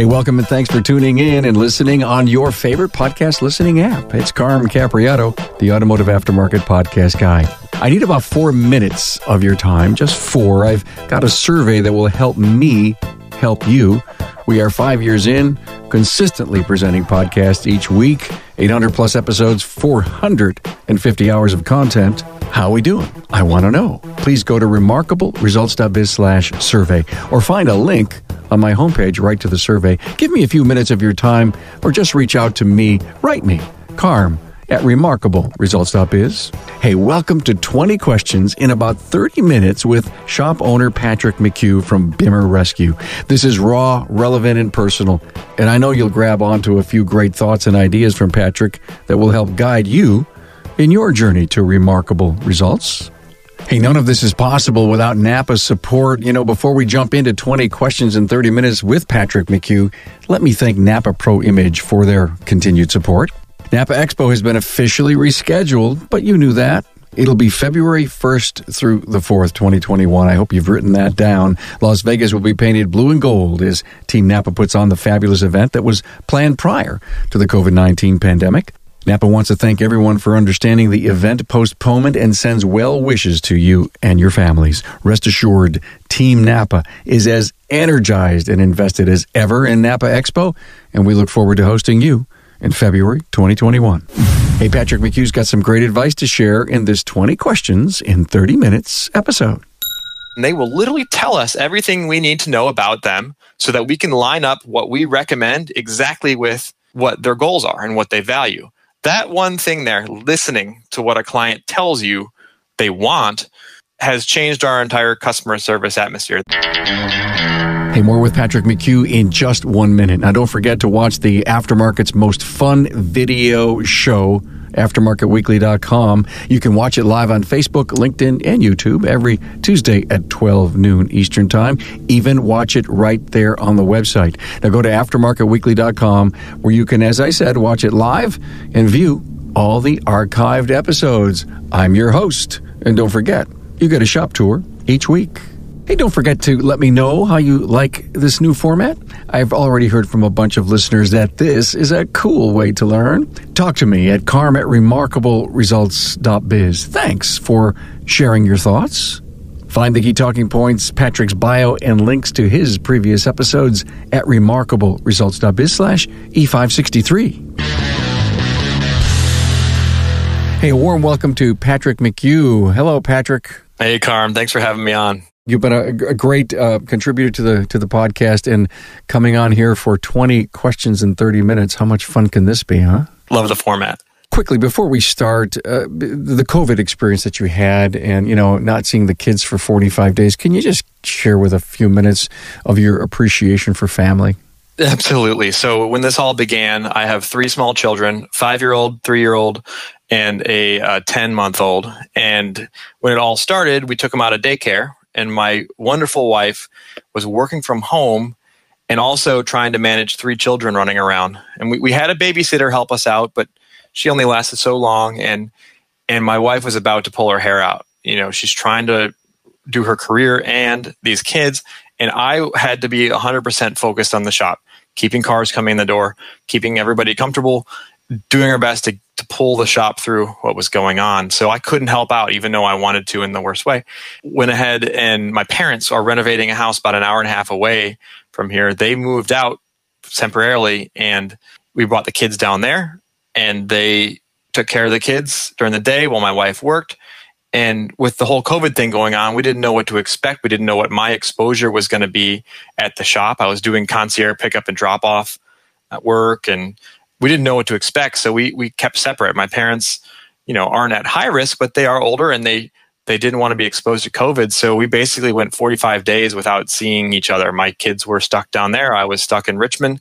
Hey, welcome and thanks for tuning in and listening on your favorite podcast listening app. It's Carm Capriotto, the Automotive Aftermarket Podcast Guy. I need about four minutes of your time, just four. I've got a survey that will help me help you. We are five years in, consistently presenting podcasts each week, 800 plus episodes, 450 hours of content. How are we doing? I want to know. Please go to remarkableresults.biz slash survey or find a link on my homepage right to the survey. Give me a few minutes of your time or just reach out to me. Write me, Carm at remarkableresults.biz. Hey, welcome to 20 questions in about 30 minutes with shop owner Patrick McHugh from Bimmer Rescue. This is raw, relevant, and personal, and I know you'll grab onto a few great thoughts and ideas from Patrick that will help guide you in your journey to remarkable results. Hey, none of this is possible without Napa's support. You know, before we jump into 20 questions in 30 minutes with Patrick McHugh, let me thank Napa Pro Image for their continued support. Napa Expo has been officially rescheduled, but you knew that. It'll be February 1st through the 4th, 2021. I hope you've written that down. Las Vegas will be painted blue and gold as Team Napa puts on the fabulous event that was planned prior to the COVID 19 pandemic. Napa wants to thank everyone for understanding the event postponement and sends well wishes to you and your families. Rest assured, Team Napa is as energized and invested as ever in Napa Expo, and we look forward to hosting you in February 2021. Hey, Patrick McHugh's got some great advice to share in this 20 questions in 30 minutes episode. And they will literally tell us everything we need to know about them so that we can line up what we recommend exactly with what their goals are and what they value that one thing there, listening to what a client tells you they want, has changed our entire customer service atmosphere. Hey, more with Patrick McHugh in just one minute. Now, don't forget to watch the Aftermarket's most fun video show aftermarketweekly.com. You can watch it live on Facebook, LinkedIn, and YouTube every Tuesday at 12 noon Eastern Time. Even watch it right there on the website. Now go to aftermarketweekly.com where you can, as I said, watch it live and view all the archived episodes. I'm your host. And don't forget, you get a shop tour each week. Hey, don't forget to let me know how you like this new format. I've already heard from a bunch of listeners that this is a cool way to learn. Talk to me at carm at remarkableresults.biz. Thanks for sharing your thoughts. Find the key talking points, Patrick's bio, and links to his previous episodes at remarkableresults.biz slash E563. Hey, a warm welcome to Patrick McHugh. Hello, Patrick. Hey, Carm. Thanks for having me on. You've been a, a great uh, contributor to the to the podcast and coming on here for 20 questions in 30 minutes. How much fun can this be, huh? Love the format. Quickly before we start, uh, the COVID experience that you had, and you know, not seeing the kids for 45 days. Can you just share with a few minutes of your appreciation for family? Absolutely. So when this all began, I have three small children: five-year-old, three-year-old, and a 10 month old. And when it all started, we took them out of daycare and my wonderful wife was working from home and also trying to manage three children running around. And we, we had a babysitter help us out, but she only lasted so long and and my wife was about to pull her hair out. You know, she's trying to do her career and these kids and I had to be 100% focused on the shop, keeping cars coming in the door, keeping everybody comfortable, doing our best to, to pull the shop through what was going on. So I couldn't help out, even though I wanted to in the worst way. Went ahead and my parents are renovating a house about an hour and a half away from here. They moved out temporarily and we brought the kids down there and they took care of the kids during the day while my wife worked. And with the whole COVID thing going on, we didn't know what to expect. We didn't know what my exposure was going to be at the shop. I was doing concierge pickup and drop off at work and we didn't know what to expect, so we we kept separate. My parents, you know, aren't at high risk, but they are older and they they didn't want to be exposed to COVID. So we basically went 45 days without seeing each other. My kids were stuck down there. I was stuck in Richmond,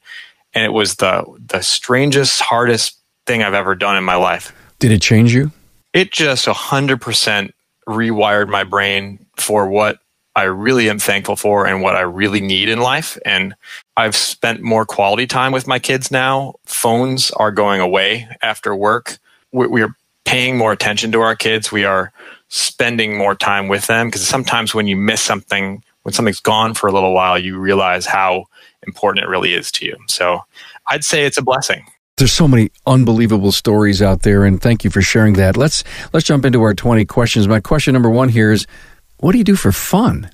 and it was the the strangest, hardest thing I've ever done in my life. Did it change you? It just 100% rewired my brain for what I really am thankful for and what I really need in life. And I've spent more quality time with my kids now. Phones are going away after work. We are paying more attention to our kids. We are spending more time with them because sometimes when you miss something when something's gone for a little while, you realize how important it really is to you. So I'd say it's a blessing. There's so many unbelievable stories out there, and thank you for sharing that. Let's let's jump into our 20 questions. My question number one here is, what do you do for fun?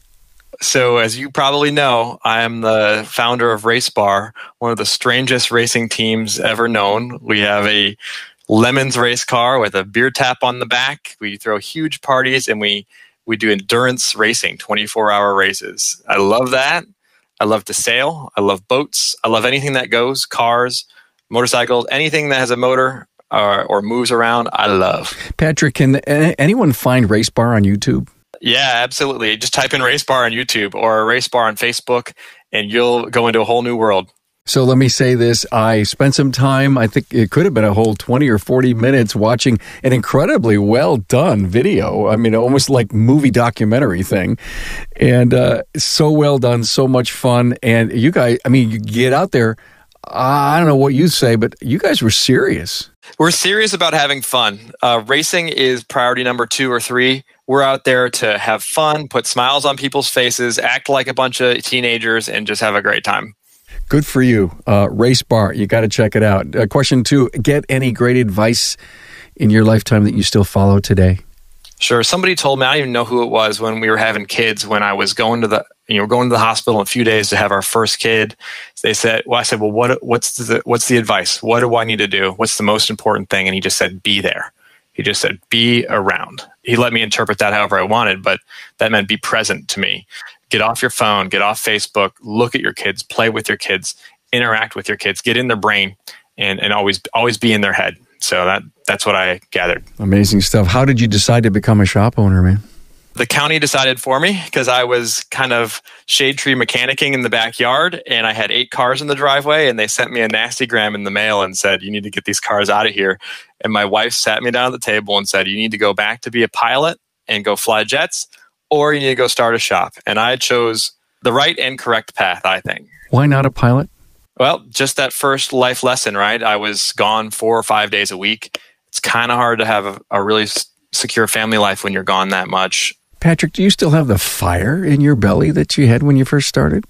So, as you probably know, I am the founder of Race Bar, one of the strangest racing teams ever known. We have a Lemons race car with a beer tap on the back. We throw huge parties and we we do endurance racing, 24 hour races. I love that. I love to sail. I love boats. I love anything that goes, cars, motorcycles, anything that has a motor or, or moves around. I love. Patrick, can anyone find Race Bar on YouTube? Yeah, absolutely. Just type in Race Bar on YouTube or Race Bar on Facebook, and you'll go into a whole new world. So let me say this. I spent some time, I think it could have been a whole 20 or 40 minutes watching an incredibly well done video. I mean, almost like movie documentary thing. And uh, so well done, so much fun. And you guys, I mean, you get out there. I don't know what you say, but you guys were serious. We're serious about having fun. Uh, racing is priority number two or three. We're out there to have fun, put smiles on people's faces, act like a bunch of teenagers, and just have a great time. Good for you. Uh, Race Bar, you got to check it out. Uh, question two Get any great advice in your lifetime that you still follow today? Sure. Somebody told me, I don't even know who it was when we were having kids, when I was going to the, you know, going to the hospital in a few days to have our first kid. They said, well, I said, well, what, what's the, what's the advice? What do I need to do? What's the most important thing? And he just said, be there. He just said, be around. He let me interpret that however I wanted, but that meant be present to me. Get off your phone, get off Facebook, look at your kids, play with your kids, interact with your kids, get in their brain and, and always always be in their head. So that that's what I gathered. Amazing stuff. How did you decide to become a shop owner, man? The county decided for me because I was kind of shade tree mechanicking in the backyard and I had eight cars in the driveway and they sent me a nasty gram in the mail and said, You need to get these cars out of here. And my wife sat me down at the table and said, You need to go back to be a pilot and go fly jets, or you need to go start a shop. And I chose the right and correct path, I think. Why not a pilot? Well, just that first life lesson, right? I was gone four or five days a week. It's kind of hard to have a, a really secure family life when you're gone that much. Patrick, do you still have the fire in your belly that you had when you first started?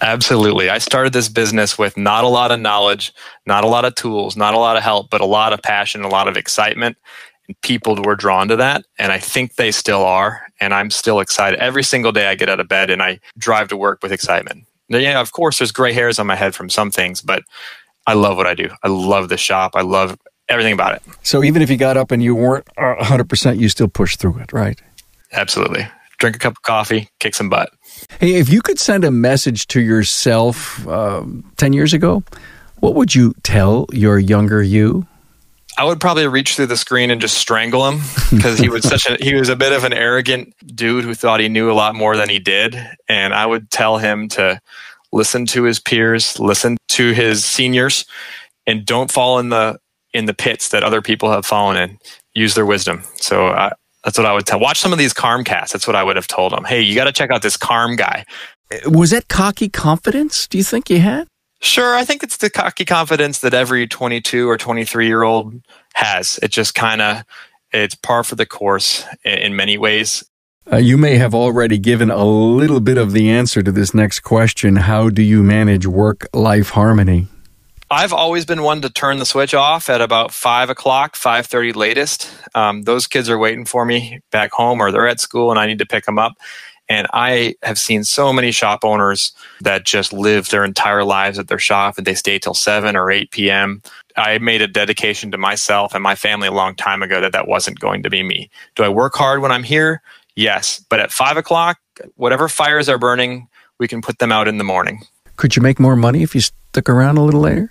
Absolutely. I started this business with not a lot of knowledge, not a lot of tools, not a lot of help, but a lot of passion, a lot of excitement. And people were drawn to that. And I think they still are. And I'm still excited. Every single day I get out of bed and I drive to work with excitement. Now, yeah, of course, there's gray hairs on my head from some things, but I love what I do. I love the shop. I love everything about it. So even if you got up and you weren't 100%, you still push through it, right? Absolutely. Drink a cup of coffee, kick some butt. Hey, if you could send a message to yourself uh, 10 years ago, what would you tell your younger you? I would probably reach through the screen and just strangle him because he was such a he was a bit of an arrogant dude who thought he knew a lot more than he did and I would tell him to listen to his peers, listen to his seniors and don't fall in the in the pits that other people have fallen in. Use their wisdom. So I, that's what I would tell. Watch some of these Carm casts. That's what I would have told them. Hey, you got to check out this Carm guy. Was that cocky confidence? Do you think you had? Sure, I think it's the cocky confidence that every 22 or 23 year old has. It just kind of it's par for the course in, many ways. Uh, you may have already given a little bit of the answer to this next question. How do you manage work life harmony? I've always been one to turn the switch off at about five o'clock, five thirty latest. Um, those kids are waiting for me back home, or they're at school, and I need to pick them up. And I have seen so many shop owners that just live their entire lives at their shop and they stay till 7 or 8 p.m. I made a dedication to myself and my family a long time ago that that wasn't going to be me. Do I work hard when I'm here? Yes. But at 5 o'clock, whatever fires are burning, we can put them out in the morning. Could you make more money if you stuck around a little later?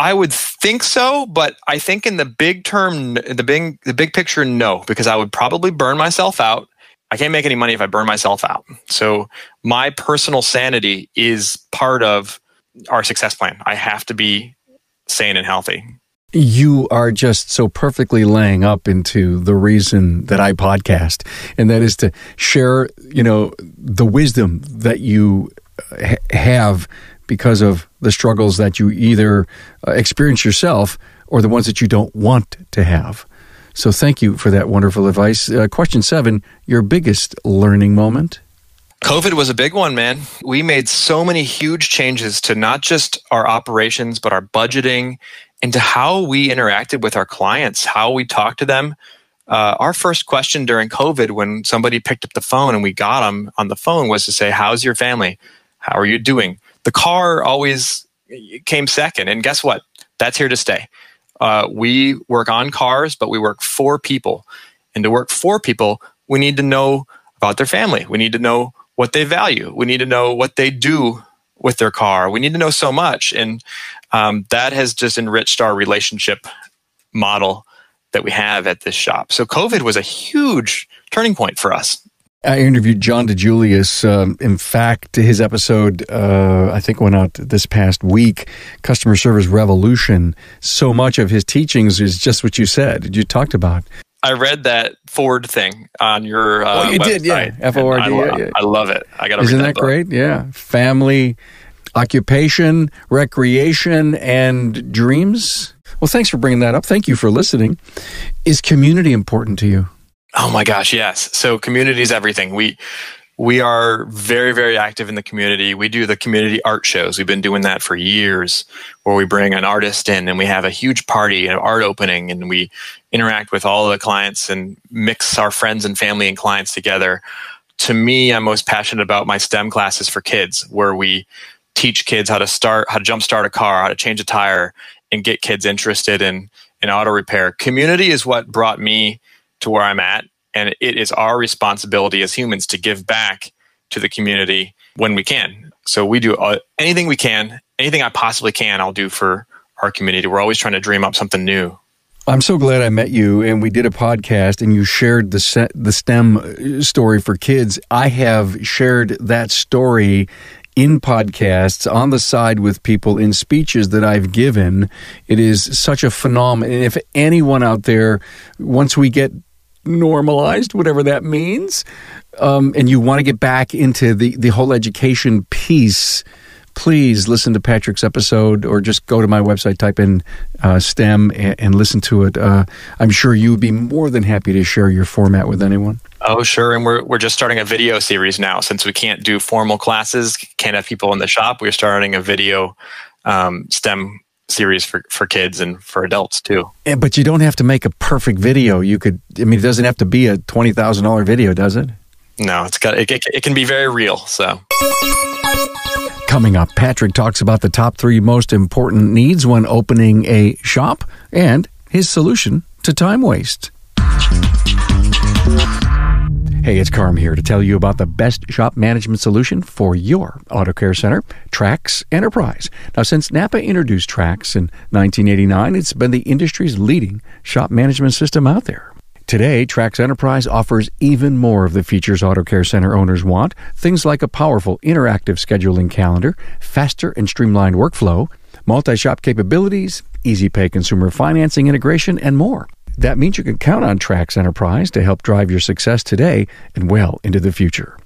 I would think so, but I think in the big term, the big the big picture, no, because I would probably burn myself out. I can't make any money if I burn myself out. So my personal sanity is part of our success plan. I have to be sane and healthy. You are just so perfectly laying up into the reason that I podcast, and that is to share, you know, the wisdom that you uh, ha- have because of the struggles that you either uh, experience yourself or the ones that you don't want to have. So thank you for that wonderful advice. Uh, question seven Your biggest learning moment? COVID was a big one, man. We made so many huge changes to not just our operations, but our budgeting and to how we interacted with our clients, how we talked to them. Uh, our first question during COVID, when somebody picked up the phone and we got them on the phone, was to say, How's your family? How are you doing? The car always came second. And guess what? That's here to stay. Uh, we work on cars, but we work for people. And to work for people, we need to know about their family. We need to know what they value. We need to know what they do with their car. We need to know so much. And um, that has just enriched our relationship model that we have at this shop. So COVID was a huge turning point for us. I interviewed John DiJulius. Um, in fact, his episode, uh, I think, went out this past week Customer Service Revolution. So much of his teachings is just what you said, you talked about. I read that Ford thing on your. Uh, oh, you website, did, yeah. F O R D. I, I, love it. I got to. Isn't that, that great? Yeah, family, occupation, recreation, and dreams. Well, thanks for bringing that up. Thank you for listening. Is community important to you? Oh my gosh, yes. So community is everything. We we are very very active in the community. We do the community art shows. We've been doing that for years, where we bring an artist in and we have a huge party, an art opening, and we interact with all the clients and mix our friends and family and clients together. To me, I'm most passionate about my STEM classes for kids, where we teach kids how to start, how to jump start a car, how to change a tire, and get kids interested in in auto repair. Community is what brought me to where I'm at, and it is our responsibility as humans to give back to the community when we can. So we do uh, anything we can, anything I possibly can, I'll do for our community. We're always trying to dream up something new. I'm so glad I met you, and we did a podcast, and you shared the the STEM uh, story for kids. I have shared that story in podcasts on the side with people in speeches that I've given. It is such a phenomenon. And if anyone out there, once we get normalized, whatever that means, um, and you want to get back into the, the whole education piece, please listen to Patrick's episode or just go to my website, type in uh, STEM, and, and, listen to it. Uh, I'm sure you would be more than happy to share your format with anyone. Oh, sure. And we're, we're just starting a video series now. Since we can't do formal classes, can't have people in the shop, we're starting a video um, STEM series for, for kids and for adults too. Yeah, but you don't have to make a perfect video. You could, I mean, it doesn't have to be a $20,000 video, does it? No, it's got, it, it, it can be very real. So. Coming up, Patrick talks about the top three most important needs when opening a shop and his solution to time waste. Hey, it's Carm here to tell you about the best shop management solution for your auto care center, TRACS Enterprise. Now, since Napa introduced TRACS in 1989, it's been the industry's leading shop management system out there. Today, TRACS Enterprise offers even more of the features auto care center owners want, things like a powerful interactive scheduling calendar, faster and streamlined workflow, multi-shop capabilities, easy pay consumer financing integration, and more. That means you can count on TRACS Enterprise to help drive your success today and well into the future.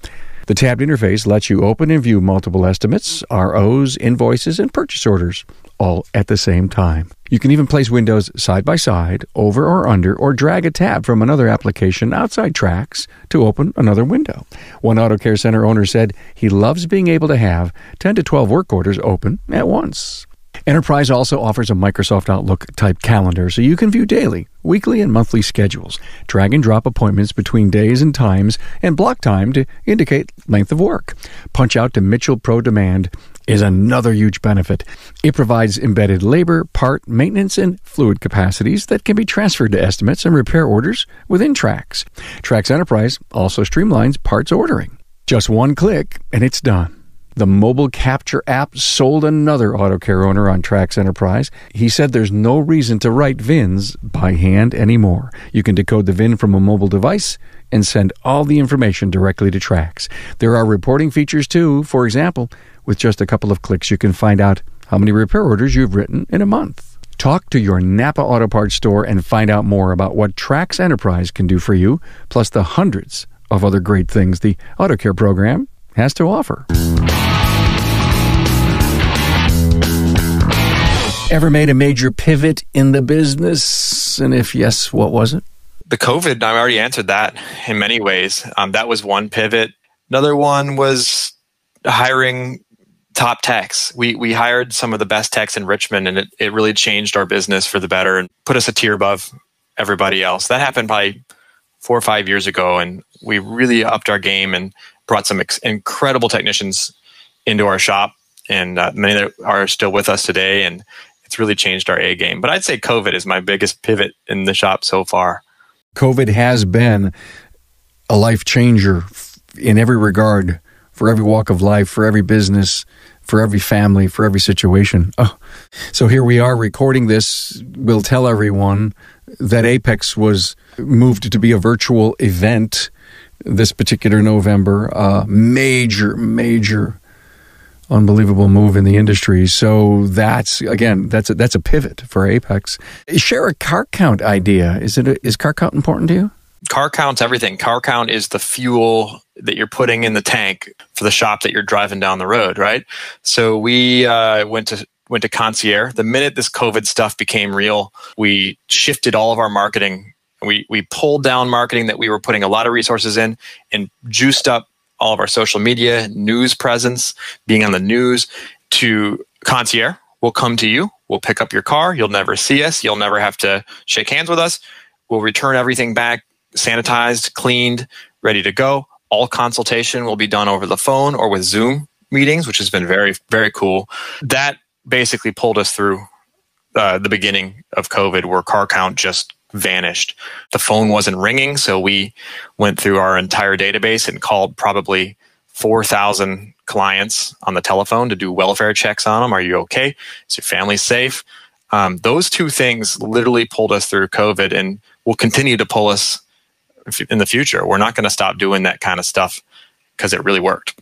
The tabbed interface lets you open and view multiple estimates, ROs, invoices, and purchase orders, all at the same time. You can even place windows side by side, over or under, or drag a tab from another application outside TRACS to open another window. One auto care center owner said he loves being able to have 10 to 12 work orders open at once. Enterprise also offers a Microsoft Outlook type calendar so you can view daily, weekly, and monthly schedules, drag and drop appointments between days and times, and block time to indicate length of work. Punch out to Mitchell ProDemand is another huge benefit. It provides embedded labor, part, maintenance, and fluid capacities that can be transferred to estimates and repair orders within TRACS. TRACS Enterprise also streamlines parts ordering. Just one click and it's done. The mobile capture app sold another auto care owner on TRACS Enterprise. He said there's no reason to write VINs by hand anymore. You can decode the VIN from a mobile device and send all the information directly to TRACS. There are reporting features too. For example, with just a couple of clicks, you can find out how many repair orders you've written in a month. Talk to your Napa Auto Parts store and find out more about what TRACS Enterprise can do for you, plus the hundreds of other great things the Auto Care program has to offer. Ever made a major pivot in the business? And if yes, what was it? The COVID, I already answered that in many ways. Um, that was one pivot. Another one was hiring top techs. We we hired some of the best techs in Richmond, and it, it really changed our business for the better and put us a tier above everybody else. That happened probably four or five years ago, and we really upped our game and brought some ex- incredible technicians into our shop, and uh, many that are still with us today. And it's really changed our A game. But I'd say COVID is my biggest pivot in the shop so far. COVID has been a life changer in every regard for every walk of life, for every business, for every family, for every situation. Oh, so here we are recording this. We'll tell everyone that AAPEX was moved to be a virtual event this particular November. Uh, major, major, unbelievable move in the industry. So that's again, that's a, that's a pivot for AAPEX. Share a car count idea. Is it a, is car count important to you? car count's everything. Car count is the fuel that you're putting in the tank for the shop that you're driving down the road, right? So we uh, went to went to concierge. The minute this COVID stuff became real, we shifted all of our marketing. We we pulled down marketing that we were putting a lot of resources in and juiced up all of our social media, news presence, being on the news to concierge. We'll come to you. We'll pick up your car. You'll never see us. You'll never have to shake hands with us. We'll return everything back sanitized, cleaned, ready to go. All consultation will be done over the phone or with Zoom meetings, which has been very, very cool. That basically pulled us through uh, the beginning of COVID, where car count just vanished. The phone wasn't ringing, so we went through our entire database and called probably 4,000 clients on the telephone to do welfare checks on them. Are you okay? Is your family safe? Um, those two things literally pulled us through COVID and will continue to pull us in the future. We're not going to stop doing that kind of stuff because it really worked.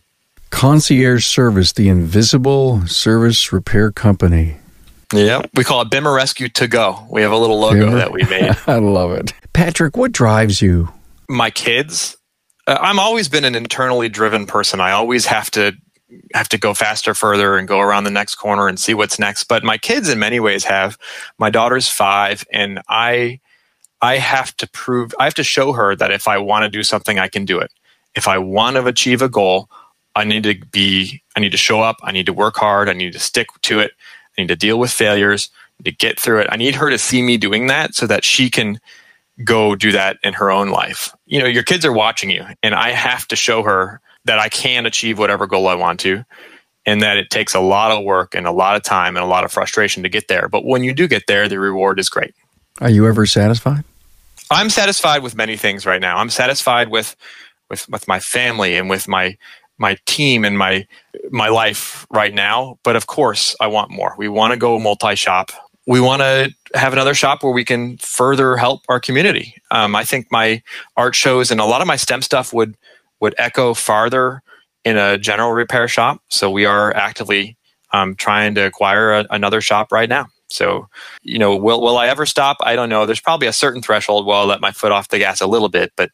Concierge Service, the invisible service repair company. Yeah, we call it Bimmer Rescue to go. We have a little logo Bimmer. that we made. I love it. Patrick, what drives you? My kids. Uh, I'm always been an internally driven person. I always have to have to go faster, further, and go around the next corner and see what's next. But my kids, in many ways, have. My daughter's five, and I I have to prove, I have to show her that if I want to do something, I can do it. If I want to achieve a goal, I need to be, I need to show up. I need to work hard. I need to stick to it. I need to deal with failures, to get through it. I need her to see me doing that so that she can go do that in her own life. You know, your kids are watching you, and I have to show her that I can achieve whatever goal I want to, and that it takes a lot of work and a lot of time and a lot of frustration to get there. But when you do get there, the reward is great. Are you ever satisfied? I'm satisfied with many things right now. I'm satisfied with with with my family and with my my team and my my life right now. But of course, I want more. We want to go multi shop. We want to have another shop where we can further help our community. Um, I think my art shows and a lot of my STEM stuff would would echo farther in a general repair shop. So we are actively um, trying to acquire a, another shop right now. So, you know, will will I ever stop? I don't know. There's probably a certain threshold where I'll let my foot off the gas a little bit, but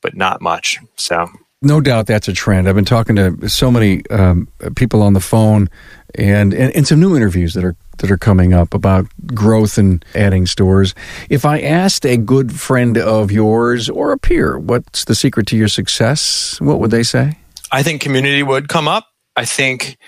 but not much. So, no doubt that's a trend. I've been talking to so many um, people on the phone, and, and and some new interviews that are that are coming up about growth and adding stores. If I asked a good friend of yours or a peer, what's the secret to your success? What would they say? I think community would come up. I think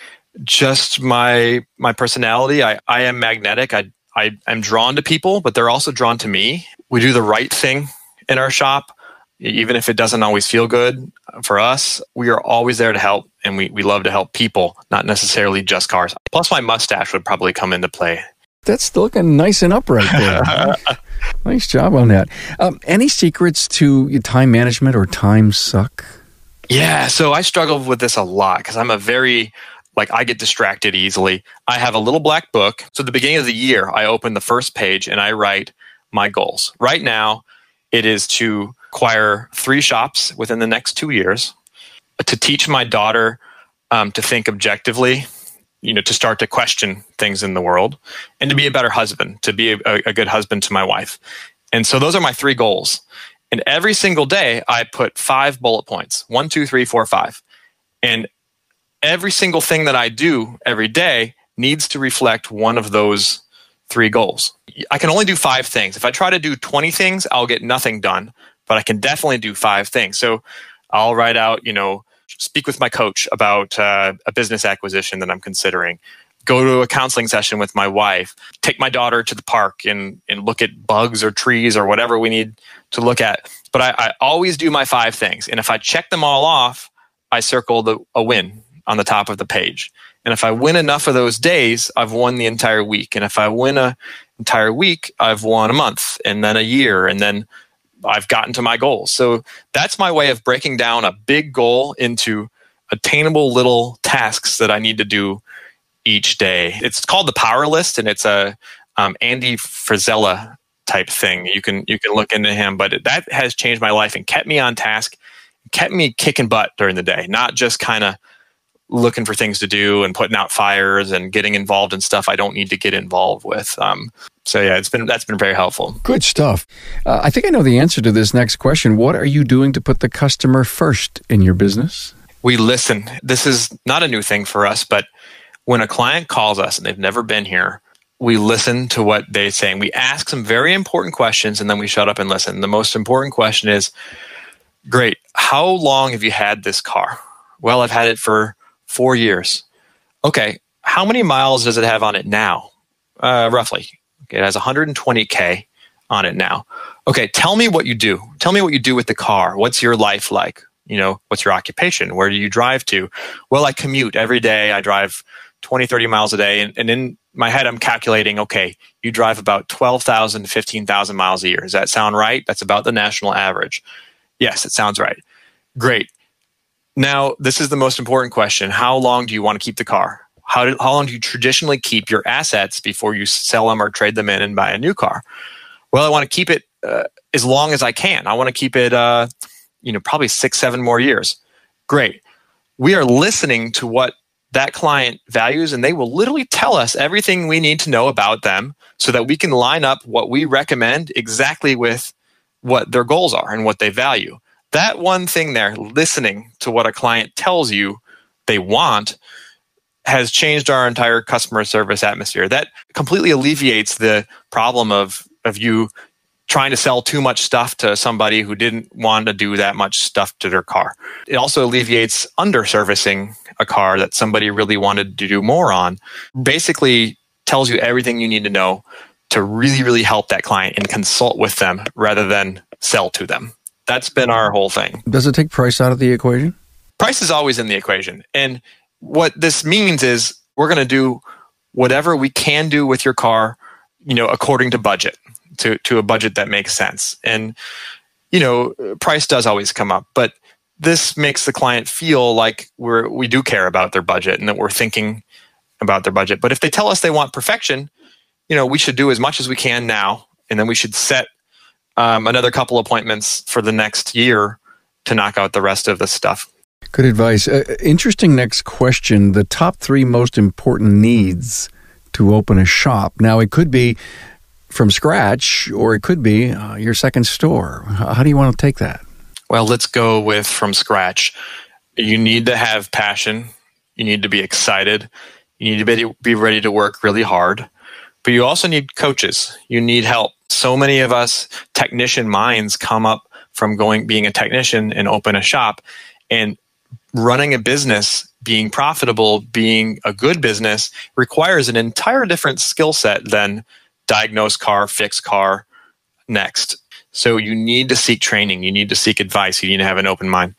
just my my personality. I, I am magnetic. I I am drawn to people, but they're also drawn to me. We do the right thing in our shop, even if it doesn't always feel good for us. We are always there to help, and we, we love to help people, not necessarily just cars. Plus, my mustache would probably come into play. That's looking nice and upright there. nice job on that. Um, any secrets to time management or time suck? Yeah, so I struggle with this a lot because I'm a very like I get distracted easily. I have a little black book. So at the beginning of the year, I open the first page and I write my goals. Right now, it is to acquire three shops within the next two years, to teach my daughter um, to think objectively, you know, to start to question things in the world, and to be a better husband, to be a, a good husband to my wife. And so those are my three goals. And every single day, I put five bullet points one, two, three, four, five. And every single thing that I do every day needs to reflect one of those three goals. I can only do five things. If I try to do 20 things, I'll get nothing done, but I can definitely do five things. So I'll write out, you know, speak with my coach about uh, a business acquisition that I'm considering. Go to a counseling session with my wife. Take my daughter to the park and, and look at bugs or trees or whatever we need to look at. But I, I always do my five things. And if I check them all off, I circle the, a win on the top of the page. And if I win enough of those days, I've won the entire week. And if I win a entire week, I've won a month and then a year and then I've gotten to my goals. So that's my way of breaking down a big goal into attainable little tasks that I need to do each day. It's called the Power List, and it's a um, Andy Frisella type thing. You can you can look into him, but that has changed my life and kept me on task, kept me kicking butt during the day, not just kind of looking for things to do and putting out fires and getting involved in stuff I don't need to get involved with. Um, so yeah, it's been that's been very helpful. Good stuff. Uh, I think I know the answer to this next question. What are you doing to put the customer first in your business? We listen. This is not a new thing for us, but when a client calls us and they've never been here, we listen to what they're saying. We ask some very important questions and then we shut up and listen. The most important question is, great. How long have you had this car? Well, I've had it for four years. Okay, how many miles does it have on it now? Uh, roughly. Okay, it has 120K on it now. Okay, tell me what you do. Tell me what you do with the car. What's your life like? You know, what's your occupation? Where do you drive to? Well, I commute every day. I drive 20, 30 miles a day. And, and in my head, I'm calculating, okay, you drive about 12,000, 15,000 miles a year. Does that sound right? That's about the national average. Yes, it sounds right. Great. Now, this is the most important question. How long do you want to keep the car? How, how long do you traditionally keep your assets before you sell them or trade them in and buy a new car? Well, I want to keep it uh, as long as I can. I want to keep it, uh, you know, probably six, seven more years. Great. We are listening to what that client values, and they will literally tell us everything we need to know about them so that we can line up what we recommend exactly with what their goals are and what they value that one thing there, listening to what a client tells you they want, has changed our entire customer service atmosphere. That completely alleviates the problem of of you trying to sell too much stuff to somebody who didn't want to do that much stuff to their car. It also alleviates underservicing a car that somebody really wanted to do more on. Basically tells you everything you need to know to really really help that client and consult with them rather than sell to them. That's been our whole thing. Does it take price out of the equation? Price is always in the equation. And what this means is we're going to do whatever we can do with your car, you know, according to budget, to, to a budget that makes sense. And, you know, price does always come up, but this makes the client feel like we're, we do care about their budget and that we're thinking about their budget. But if they tell us they want perfection, you know, we should do as much as we can now, and then we should set um, another couple appointments for the next year to knock out the rest of the stuff. Good advice. Uh, interesting next question. The top three most important needs to open a shop. Now, it could be from scratch or it could be uh, your second store. How do you want to take that? Well, let's go with from scratch. You need to have passion. You need to be excited. You need to be ready to work really hard. But you also need coaches. You need help so many of us technician minds come up from going being a technician and open a shop and running a business being profitable being a good business requires an entire different skill set than diagnose car fix car next. So you need to seek training. You need to seek advice. You need to have an open mind.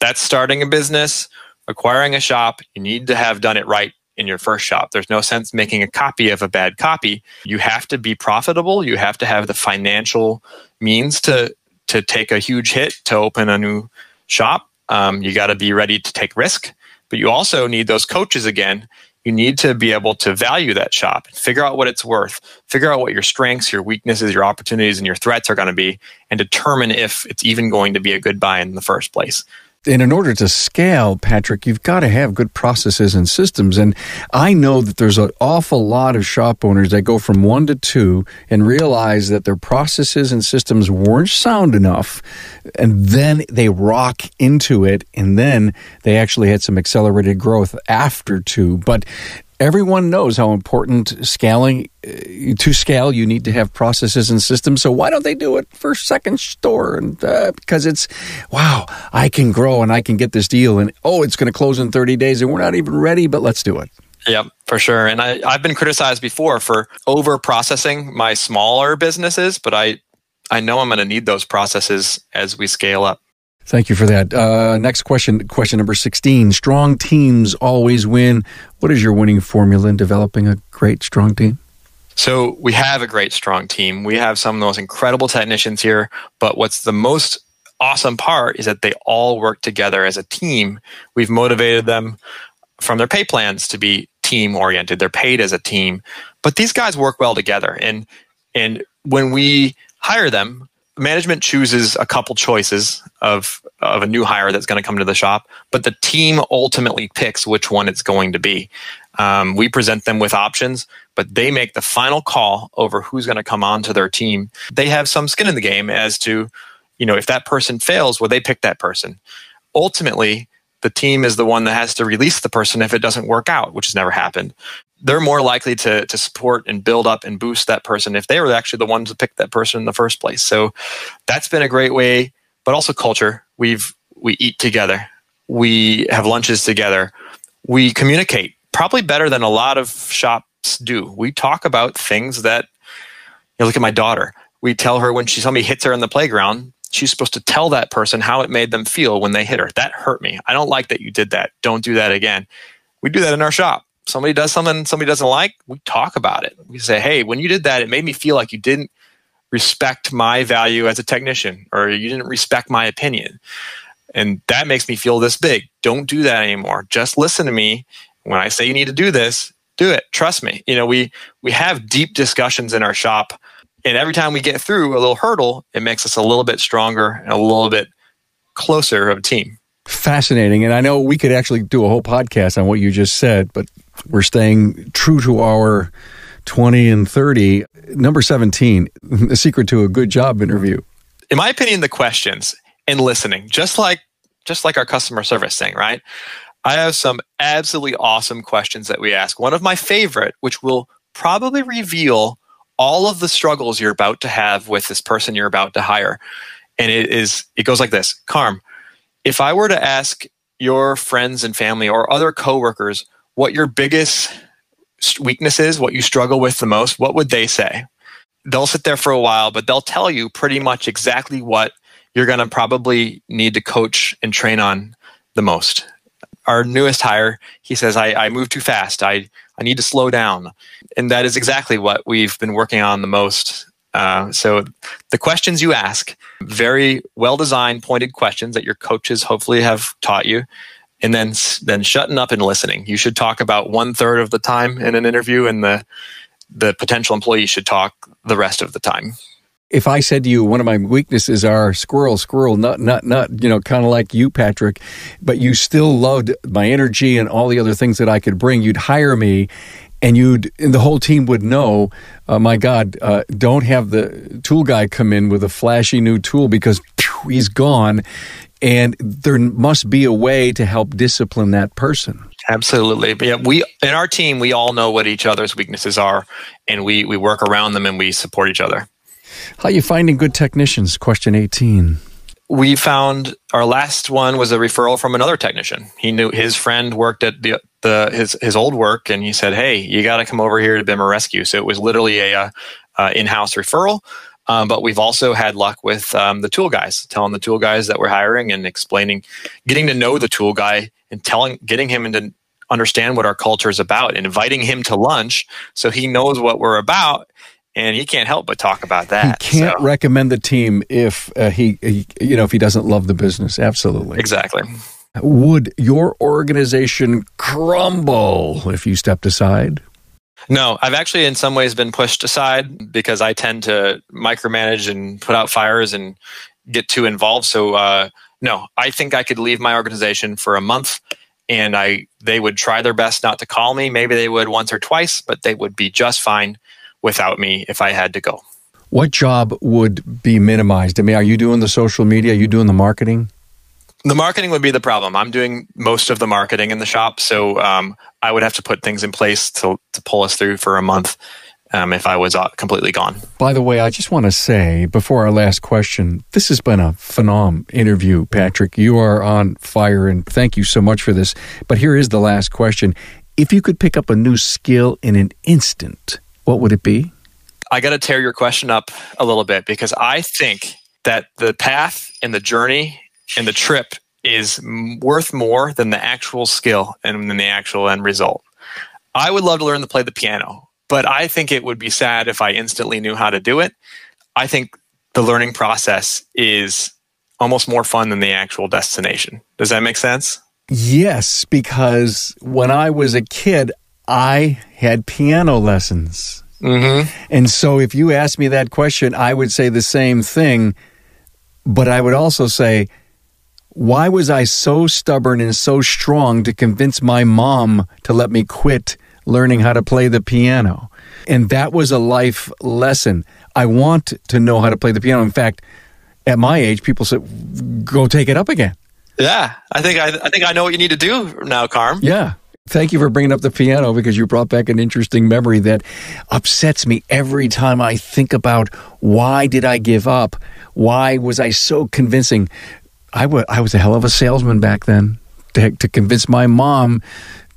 That's starting a business acquiring a shop. You need to have done it right in your first shop. There's no sense making a copy of a bad copy. You have to be profitable. You have to have the financial means to to take a huge hit to open a new shop. Um, you got to be ready to take risk, but you also need those coaches again. You need to be able to value that shop, figure out what it's worth, figure out what your strengths, your weaknesses, your opportunities, and your threats are going to be, and determine if it's even going to be a good buy in the first place and in order to scale, Patrick, you've got to have good processes and systems. And I know that there's an awful lot of shop owners that go from one to two and realize that their processes and systems weren't sound enough. And then they rock into it. And then they actually had some accelerated growth after two. But everyone knows how important scaling uh, to scale you need to have processes and systems so why don't they do it for second store and uh, because it's wow i can grow and i can get this deal and oh it's going to close in 30 days and we're not even ready but let's do it Yep, for sure. And I, I've been criticized before for over processing my smaller businesses, but I, I know I'm going to need those processes as we scale up. Thank you for that. Uh, next question, question number 16. Strong teams always win. What is your winning formula in developing a great, strong team? So, we have a great, strong team. We have some of the most incredible technicians here. But what's the most awesome part is that they all work together as a team. We've motivated them from their pay plans to be team oriented. They're paid as a team. But these guys work well together. And, and when we hire them, management chooses a couple choices of of a new hire that's going to come to the shop, but the team ultimately picks which one it's going to be. Um, we present them with options, but they make the final call over who's going to come onto their team. They have some skin in the game as to, you know, if that person fails, well, they pick that person. Ultimately, the team is the one that has to release the person if it doesn't work out, which has never happened they're more likely to to support and build up and boost that person if they were actually the ones to pick that person in the first place. So that's been a great way, but also culture. We've we eat together. We have lunches together. We communicate probably better than a lot of shops do. We talk about things that you know, look at my daughter. We tell her when she somebody hits her in the playground, she's supposed to tell that person how it made them feel when they hit her. That hurt me. I don't like that you did that. Don't do that again. We do that in our shop somebody does something somebody doesn't like, we talk about it. We say, hey, when you did that, it made me feel like you didn't respect my value as a technician or you didn't respect my opinion. And that makes me feel this big. Don't do that anymore. Just listen to me. When I say you need to do this, do it. Trust me. You know, we we have deep discussions in our shop and every time we get through a little hurdle, it makes us a little bit stronger and a little bit closer of a team. Fascinating. And I know we could actually do a whole podcast on what you just said, but we're staying true to our 20 and 30. Number 17, the secret to a good job interview. In my opinion, the questions and listening, just like just like our customer service thing, right? I have some absolutely awesome questions that we ask. One of my favorite, which will probably reveal all of the struggles you're about to have with this person you're about to hire. And it is it goes like this. Carm, if I were to ask your friends and family or other coworkers what your biggest weakness is, what you struggle with the most, what would they say? They'll sit there for a while, but they'll tell you pretty much exactly what you're going to probably need to coach and train on the most. Our newest hire, he says, I, I move too fast. I, I need to slow down. And that is exactly what we've been working on the most. Uh, so the questions you ask, very well designed, pointed questions that your coaches hopefully have taught you and then then shutting up and listening. You should talk about one third of the time in an interview, and the the potential employee should talk the rest of the time. If I said to you, one of my weaknesses are squirrel, squirrel, nut, nut, nut, you know, kind of like you, Patrick, but you still loved my energy and all the other things that I could bring, you'd hire me and you'd and the whole team would know uh, my god uh, don't have the tool guy come in with a flashy new tool because he's gone and there must be a way to help discipline that person. Absolutely. But yeah, we in our team we all know what each other's weaknesses are and we we work around them and we support each other. How are you finding good technicians? Question 18. We found our last one was a referral from another technician. He knew his friend worked at the, the his his old work and he said, "Hey, you got to come over here to Bimmer Rescue." So it was literally a uh, uh, in-house referral. Um, but we've also had luck with um, the tool guys, telling the tool guys that we're hiring and explaining, getting to know the tool guy and telling, getting him to understand what our culture is about, and inviting him to lunch so he knows what we're about. And he can't help but talk about that. He can't so. recommend the team if uh, he, he, you know, if he doesn't love the business. Absolutely, exactly. Would your organization crumble if you stepped aside? No, I've actually in some ways been pushed aside because I tend to micromanage and put out fires and get too involved. So uh, no, I think I could leave my organization for a month and I they would try their best not to call me. Maybe they would once or twice, but they would be just fine without me if I had to go. What job would be minimized? I mean, are you doing the social media? Are you doing the marketing? The marketing would be the problem. I'm doing most of the marketing in the shop, so um, I would have to put things in place to to pull us through for a month um, if I was uh, completely gone. By the way, I just want to say before our last question, this has been a phenom interview, Patrick. You are on fire, and thank you so much for this. But here is the last question: If you could pick up a new skill in an instant, what would it be? I got to tear your question up a little bit because I think that the path and the journey and the trip is worth more than the actual skill and than the actual end result. I would love to learn to play the piano, but I think it would be sad if I instantly knew how to do it. I think the learning process is almost more fun than the actual destination. Does that make sense? Yes, because when I was a kid, I had piano lessons. Mm-hmm. And so if you ask me that question, I would say the same thing. But I would also say, why was I so stubborn and so strong to convince my mom to let me quit learning how to play the piano? And that was a life lesson. I want to know how to play the piano. In fact, at my age, people said, go take it up again. Yeah, I think I, I think I know what you need to do now, Carm. Yeah. Thank you for bringing up the piano because you brought back an interesting memory that upsets me every time I think about why did I give up? Why was I so convincing? I, w- I was a hell of a salesman back then to, to convince my mom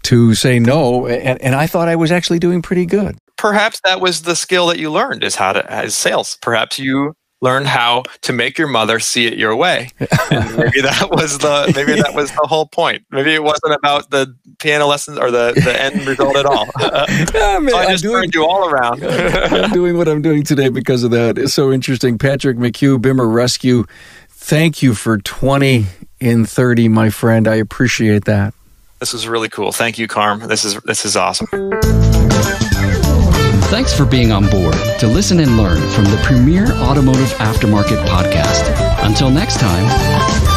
to say no, and, and I thought I was actually doing pretty good. Perhaps that was the skill that you learned is how to as sales. Perhaps you learned how to make your mother see it your way. And maybe that was the maybe that was the whole point. Maybe it wasn't about the piano lessons or the, the end result at all. yeah, man, so I just doing, turned you all around. I'm doing what I'm doing today because of that. It's so interesting. Patrick McHugh, Bimmer Rescue. Thank you for 20 in 30, my friend. I appreciate that. This is really cool. Thank you, Carm. This is this is awesome. Thanks for being on board to listen and learn from the premier automotive aftermarket podcast. Until next time.